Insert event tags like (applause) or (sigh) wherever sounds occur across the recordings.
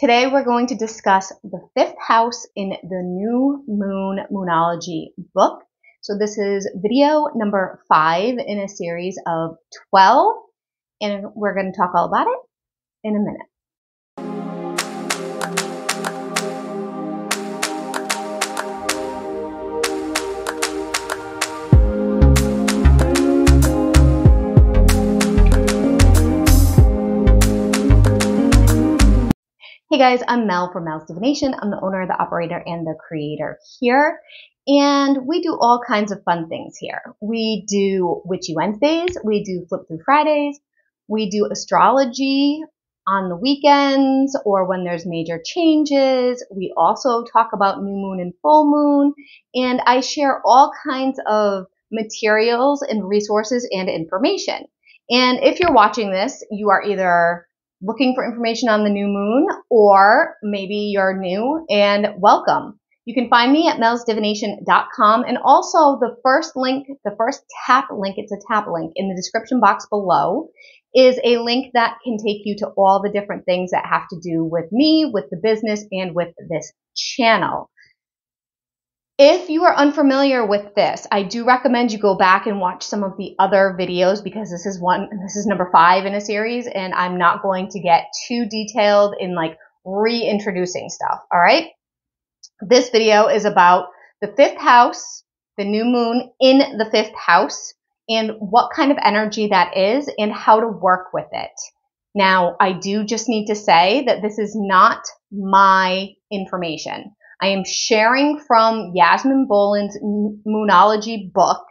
Today we're going to discuss the fifth house in the New Moon Moonology book. So this is video number five in a series of 12, and we're going to talk all about it in a minute. Hey guys, I'm Mel from Mel's Divination. I'm the owner, the operator, and the creator here. And we do all kinds of fun things here. We do Witchy Wednesdays, we do Flip Through Fridays, we do astrology on the weekends or when there's major changes. We also talk about new moon and full moon. And I share all kinds of materials and resources and information. And if you're watching this, you are either looking for information on the new moon, or maybe you're new and welcome. You can find me at melsdivination.com and also the first link, the first tap link, it's a tap link in the description box below is a link that can take you to all the different things that have to do with me, with the business, and with this channel. If you are unfamiliar with this, I do recommend you go back and watch some of the other videos because this is one, this is number five in a series and I'm not going to get too detailed in like reintroducing stuff. All right. This video is about the fifth house, the new moon in the fifth house and what kind of energy that is and how to work with it. Now, I do just need to say that this is not my information. I am sharing from Yasmin Boland's Moonology book,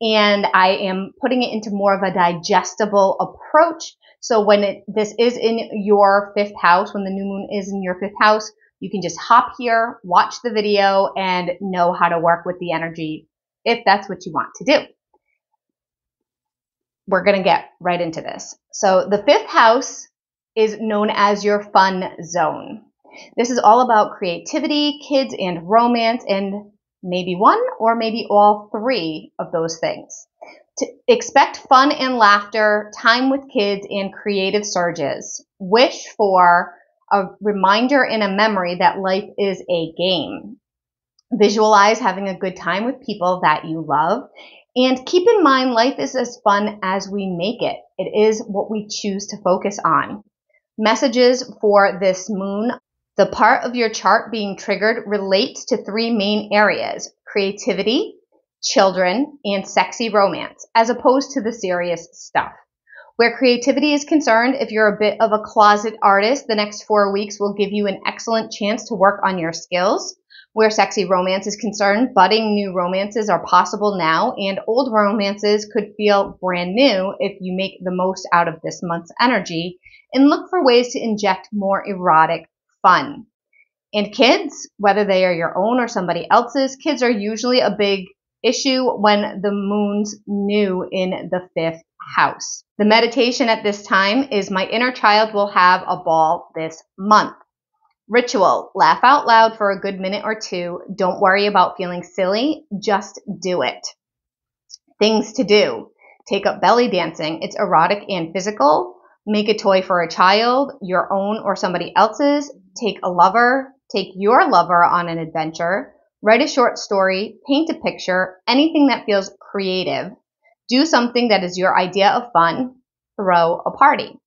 and I am putting it into more of a digestible approach. So when it, this is in your fifth house, when the new moon is in your fifth house, you can just hop here, watch the video, and know how to work with the energy if that's what you want to do. We're going to get right into this. So the fifth house is known as your fun zone. This is all about creativity, kids, and romance, and maybe one or maybe all three of those things. To expect fun and laughter, time with kids, and creative surges. Wish for a reminder and a memory that life is a game. Visualize having a good time with people that you love. And keep in mind, life is as fun as we make it. It is what we choose to focus on. Messages for this moon the part of your chart being triggered relates to three main areas creativity, children, and sexy romance, as opposed to the serious stuff. Where creativity is concerned, if you're a bit of a closet artist, the next four weeks will give you an excellent chance to work on your skills. Where sexy romance is concerned, budding new romances are possible now, and old romances could feel brand new if you make the most out of this month's energy and look for ways to inject more erotic fun. And kids, whether they are your own or somebody else's, kids are usually a big issue when the moon's new in the fifth house. The meditation at this time is my inner child will have a ball this month. Ritual, laugh out loud for a good minute or two. Don't worry about feeling silly, just do it. Things to do. Take up belly dancing. It's erotic and physical. Make a toy for a child, your own or somebody else's. Take a lover, take your lover on an adventure. Write a short story, paint a picture, anything that feels creative. Do something that is your idea of fun. Throw a party.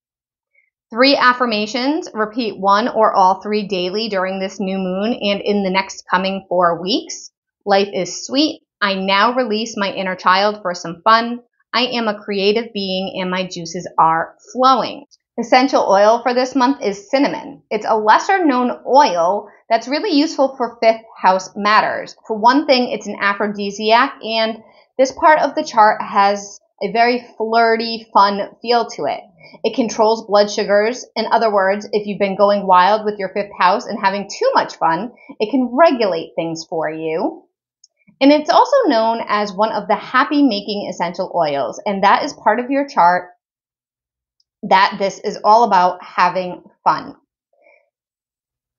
Three affirmations. Repeat one or all three daily during this new moon and in the next coming four weeks. Life is sweet. I now release my inner child for some fun. I am a creative being and my juices are flowing. Essential oil for this month is cinnamon. It's a lesser known oil that's really useful for fifth house matters. For one thing, it's an aphrodisiac and this part of the chart has a very flirty, fun feel to it. It controls blood sugars. In other words, if you've been going wild with your fifth house and having too much fun, it can regulate things for you. And it's also known as one of the happy making essential oils. And that is part of your chart that this is all about having fun.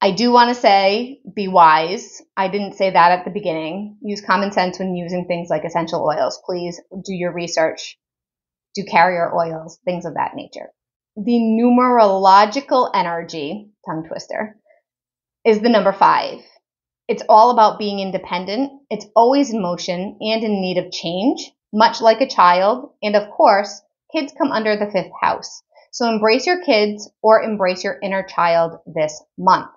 I do want to say be wise. I didn't say that at the beginning. Use common sense when using things like essential oils. Please do your research. Do carrier oils, things of that nature. the numerological energy, tongue twister, is the number five. It's all about being independent. It's always in motion and in need of change, much like a child. And of course, kids come under the fifth house. So embrace your kids or embrace your inner child this month.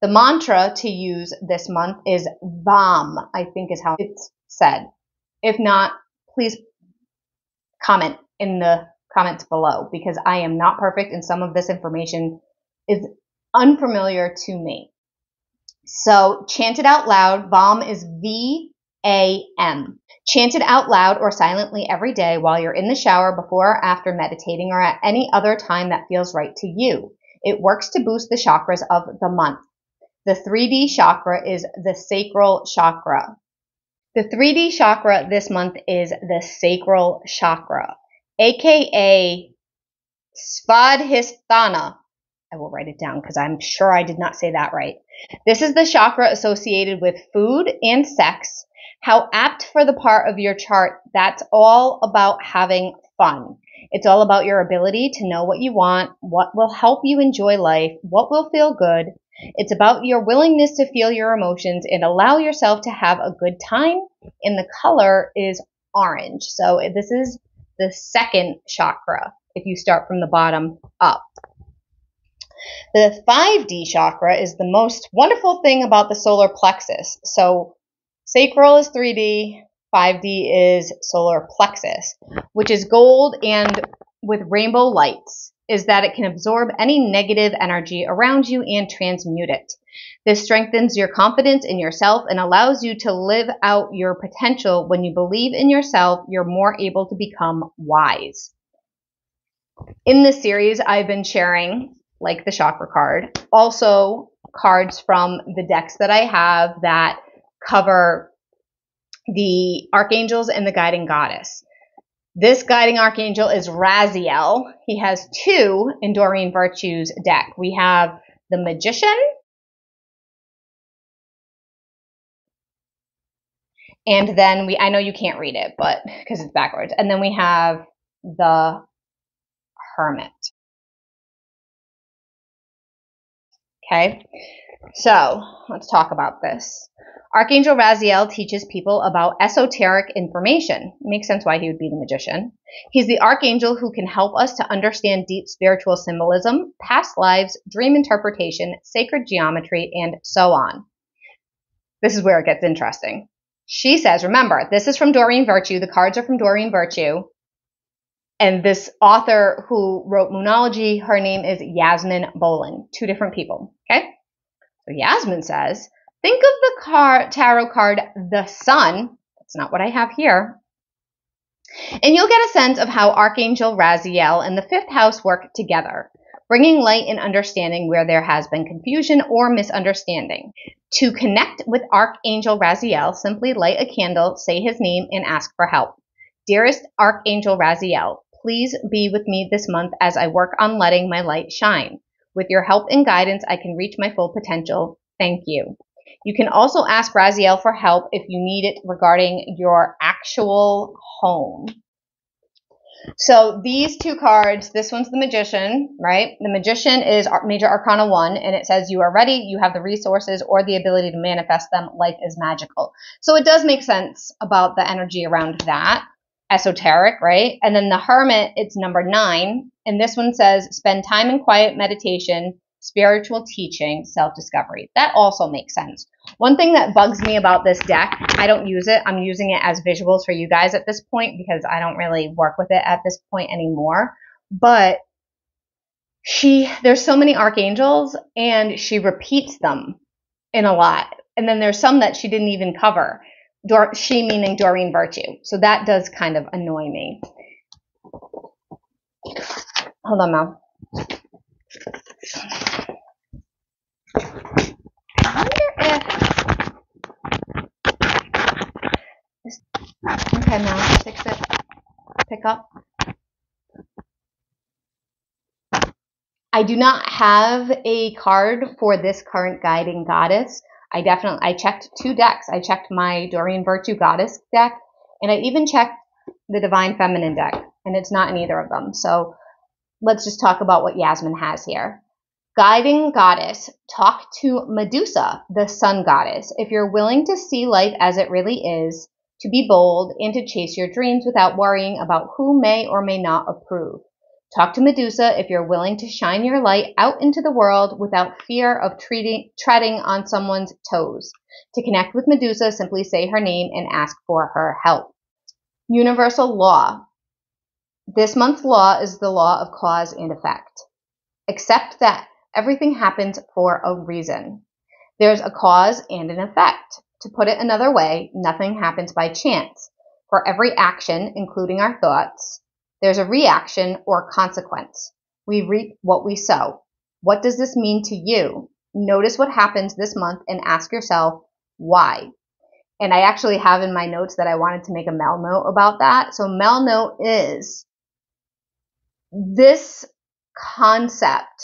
The mantra to use this month is VAM, I think is how it's said. If not, please comment in the comments below because I am not perfect and some of this information is unfamiliar to me. So chant it out loud. VAM is V A M. Chant it out loud or silently every day while you're in the shower, before or after meditating, or at any other time that feels right to you. It works to boost the chakras of the month. The 3D chakra is the sacral chakra. The 3D chakra this month is the sacral chakra, aka Svadhisthana. I will write it down because I'm sure I did not say that right. This is the chakra associated with food and sex. How apt for the part of your chart that's all about having fun. It's all about your ability to know what you want, what will help you enjoy life, what will feel good. It's about your willingness to feel your emotions and allow yourself to have a good time. And the color is orange. So this is the second chakra if you start from the bottom up. The 5D chakra is the most wonderful thing about the solar plexus. So sacral is 3D, 5D is solar plexus, which is gold and with rainbow lights, is that it can absorb any negative energy around you and transmute it. This strengthens your confidence in yourself and allows you to live out your potential. When you believe in yourself, you're more able to become wise. In this series, I've been sharing like the chakra card. Also, cards from the decks that I have that cover the archangels and the guiding goddess. This guiding archangel is Raziel. He has two in Doreen Virtue's deck. We have the Magician and then we I know you can't read it, but because it's backwards. And then we have the Hermit. Okay, so let's talk about this. Archangel Raziel teaches people about esoteric information. Makes sense why he would be the magician. He's the archangel who can help us to understand deep spiritual symbolism, past lives, dream interpretation, sacred geometry, and so on. This is where it gets interesting. She says, remember, this is from Doreen Virtue. The cards are from Doreen Virtue. And this author who wrote Moonology, her name is Yasmin Boland. Two different people. Okay? So Yasmin says, think of the car, tarot card, the sun. That's not what I have here. And you'll get a sense of how Archangel Raziel and the fifth house work together, bringing light and understanding where there has been confusion or misunderstanding. To connect with Archangel Raziel, simply light a candle, say his name, and ask for help. Dearest Archangel Raziel, Please be with me this month as I work on letting my light shine. With your help and guidance, I can reach my full potential. Thank you. You can also ask Raziel for help if you need it regarding your actual home. So these two cards, this one's the Magician, right? The Magician is Major Arcana 1, and it says you are ready, you have the resources or the ability to manifest them. Life is magical. So it does make sense about the energy around that esoteric, right? And then the hermit, it's number nine. And this one says spend time in quiet meditation, spiritual teaching, self discovery. That also makes sense. One thing that bugs me about this deck, I don't use it. I'm using it as visuals for you guys at this point because I don't really work with it at this point anymore. But she, there's so many archangels and she repeats them in a lot. And then there's some that she didn't even cover. Dor- she meaning Doreen Virtue. So that does kind of annoy me. Hold on, Mel. I wonder if. Okay, Mel, fix it. Pick up. I do not have a card for this current guiding goddess. I definitely I checked two decks. I checked my Doreen Virtue Goddess deck, and I even checked the Divine Feminine deck, and it's not in either of them. So let's just talk about what Yasmin has here. Guiding goddess, talk to Medusa, the sun goddess. If you're willing to see life as it really is, to be bold, and to chase your dreams without worrying about who may or may not approve. Talk to Medusa if you're willing to shine your light out into the world without fear of treating, treading on someone's toes. To connect with Medusa, simply say her name and ask for her help. Universal law. This month's law is the law of cause and effect. Accept that everything happens for a reason. There's a cause and an effect. To put it another way, nothing happens by chance. For every action, including our thoughts, there's a reaction or consequence. We reap what we sow. What does this mean to you? Notice what happens this month and ask yourself why. And I actually have in my notes that I wanted to make a Mel note about that. So Mel note is this concept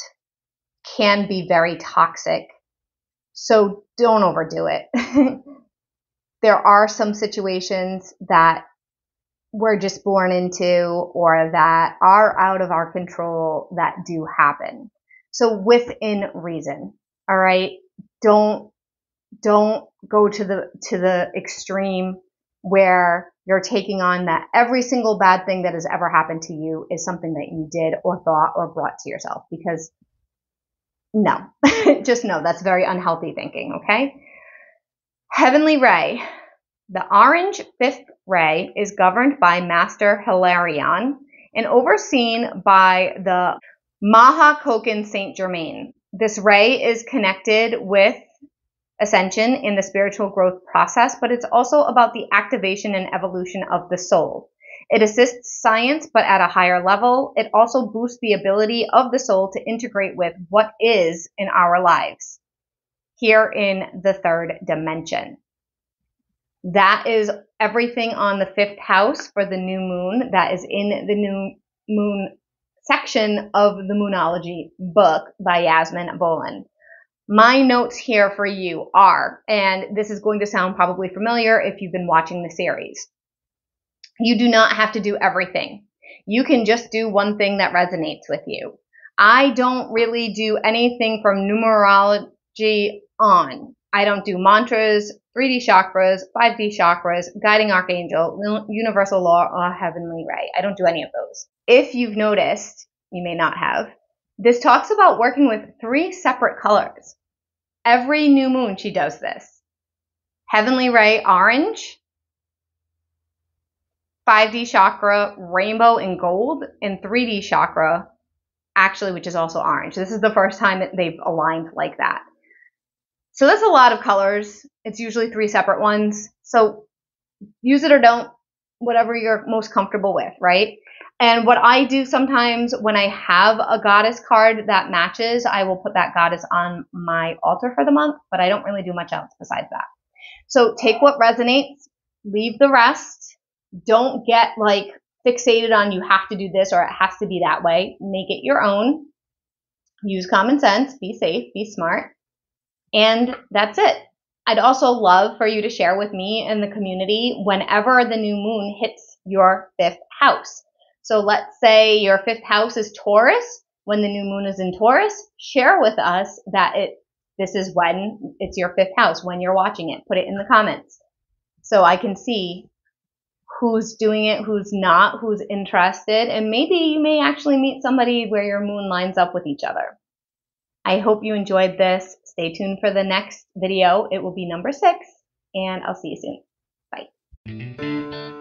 can be very toxic. So don't overdo it. (laughs) there are some situations that we're just born into or that are out of our control that do happen. So within reason. All right. Don't, don't go to the, to the extreme where you're taking on that every single bad thing that has ever happened to you is something that you did or thought or brought to yourself because no, (laughs) just no, that's very unhealthy thinking. Okay. Heavenly Ray. The orange fifth ray is governed by Master Hilarion and overseen by the Maha Chohan Saint Germain. This ray is connected with ascension in the spiritual growth process, but it's also about the activation and evolution of the soul. It assists science, but at a higher level. It also boosts the ability of the soul to integrate with what is in our lives here in the third dimension. That is everything on the fifth house for the new moon that is in the new moon section of the Moonology book by Yasmin Boland. My notes here for you are, and this is going to sound probably familiar if you've been watching the series. You do not have to do everything. You can just do one thing that resonates with you. I don't really do anything from numerology on. I don't do mantras, 3D chakras, 5D chakras, guiding archangel, universal law, or heavenly ray. I don't do any of those. If you've noticed, you may not have, this talks about working with three separate colors. Every new moon, she does this. Heavenly ray orange, 5D chakra rainbow and gold, and 3D chakra actually, which is also orange. This is the first time that they've aligned like that. So that's a lot of colors. It's usually three separate ones. So use it or don't, whatever you're most comfortable with, right? And what I do sometimes when I have a goddess card that matches, I will put that goddess on my altar for the month, but I don't really do much else besides that. So take what resonates, leave the rest. Don't get like fixated on you have to do this or it has to be that way. Make it your own. Use common sense, be safe, be smart. And that's it. I'd also love for you to share with me and the community whenever the new moon hits your fifth house. So let's say your fifth house is Taurus. When the new moon is in Taurus, share with us that it this is when it's your fifth house when you're watching it. Put it in the comments so I can see who's doing it, who's not, who's interested, and maybe you may actually meet somebody where your moon lines up with each other. I hope you enjoyed this. Stay tuned for the next video. It will be number six, and I'll see you soon. Bye.